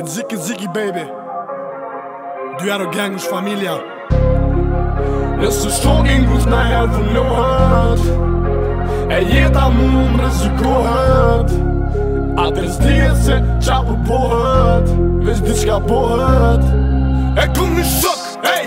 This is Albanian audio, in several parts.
It's Ziki Ziki baby Duero gang ish familia Nësë shokin kus në herë vullohet E jeta mu më rëzikohet Atër s'dihet se qa përpohet Vesh di qka pohet E ku një shok, ej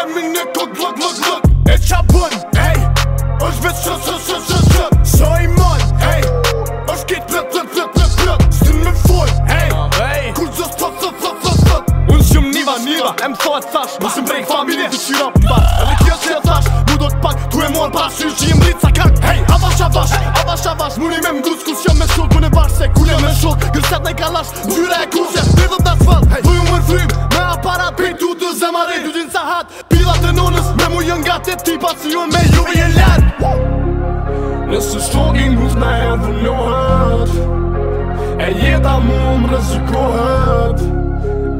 E mi një kok, glok, glok, glok E qa bën, ej është vetë shë, shë, shë mira E më thot thash Më shumë brejk familje Të shira për bar Edhe kjo që e thash Mu do të pak Tu e morë pra Shyrë që jim rritë sa kak Hej, ava shabash hey, Ava shabash Muri me mgus Kus jam me shok Më në varë se kule me shok Gërset në kalash Bëjra e kushe Bërdo të në svel hey. Vëju më rëfrym Me aparat Pej du të zemare Du din sa hat Pila nonës Me mu jën gati Tipa si ju me juve jën lart Nësë shtogin gus me e vullohet E jeta mu më rëzikohet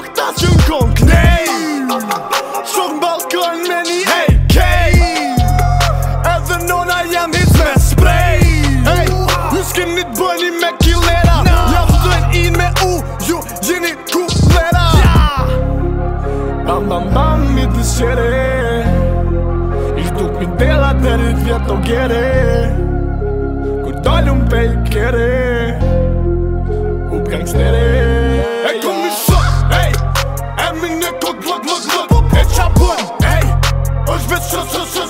Nuk tasë gjënë kohën knejë Sok në balkon me një AK Edhe nona jam his me spray Ju s'kin njët bëni me killera Ja përdojnë ijnë me u ju jenit ku flera Bam, bam, bam, mi të shere I tukë mi delat dhe rrit vjeto kere Kur t'olhëm për su, su, su,